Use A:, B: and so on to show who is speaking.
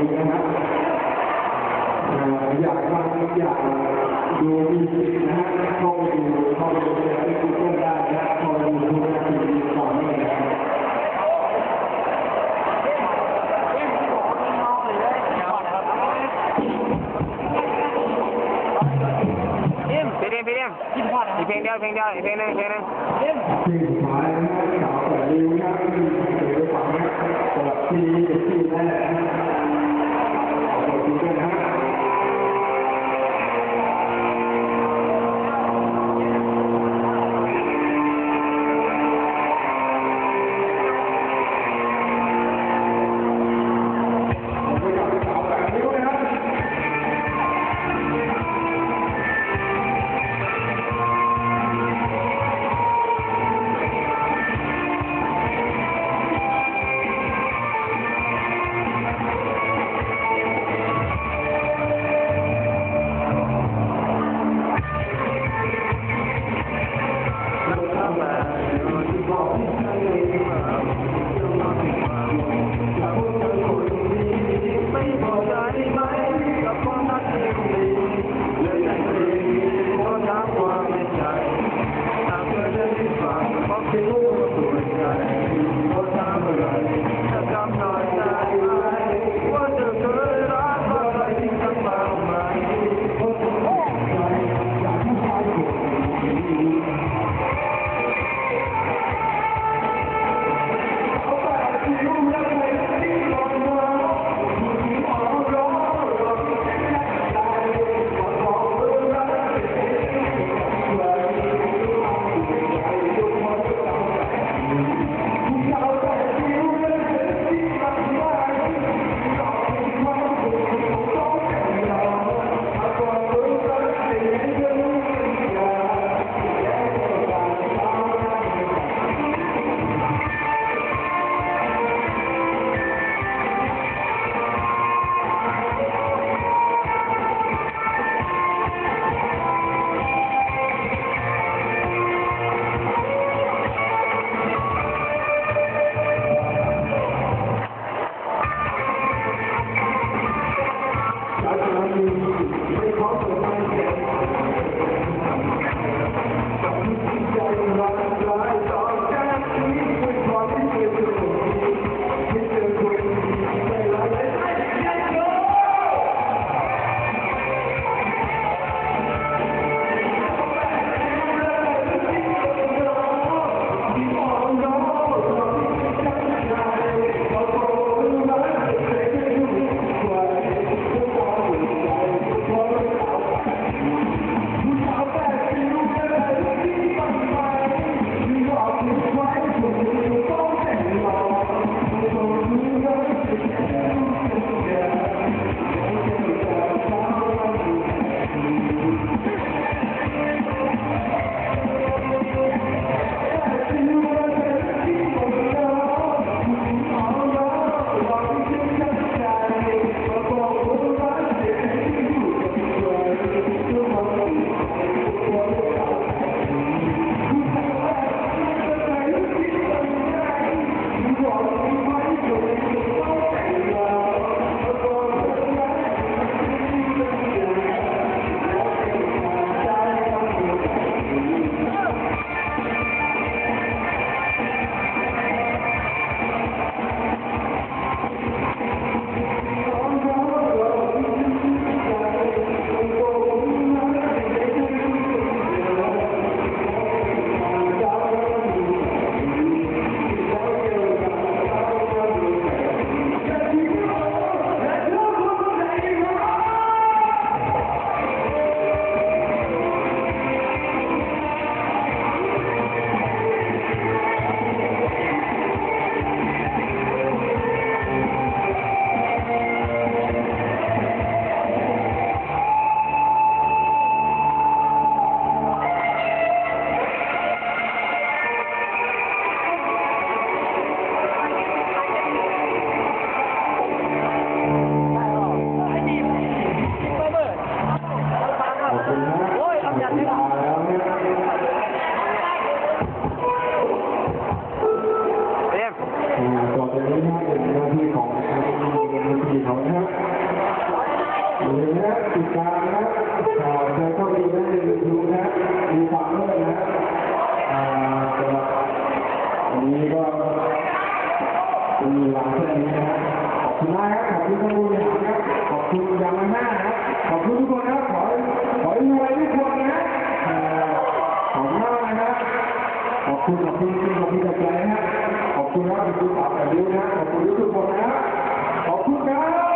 A: นี้นะครับอยากฟังอยากดูมีสิทธิ์นะฮะเข้าไปดูเข้าไปดูในกูเกิลได้นะเข้าไปดูทุกนาทีก่อนนี่นะครับพี่เดียม
B: พี
A: ่เดียมอีกเพลงเดียวเพลงเดียวอีกเพลงหนึงเพลงหนึงที่สุดท้ายนะครับสาวแต่ริ้วนะครับที่เดี๋ยวไปฟังนะครับสำหรับที่ที่แรกนะครับ ติดการนะเจอข้อมูลได้ในยูดูนะมีความรู้นะสำหรัวันนี้ก็มีหลังเท่านี้นะขอบคุณมากครับขอบคุณทุกมูลนะครับขอบคุณยังมากนะขอบคุณทุกคนนะขอขอให้รวยทุกคนนะขอบคุณมากนะขอบคุณขอบคุณขอบคุณใจนะขอบคุณครับขอบคุณสาวแบบนี้นะขอบคุณทุกคนนะขอบคุณครับ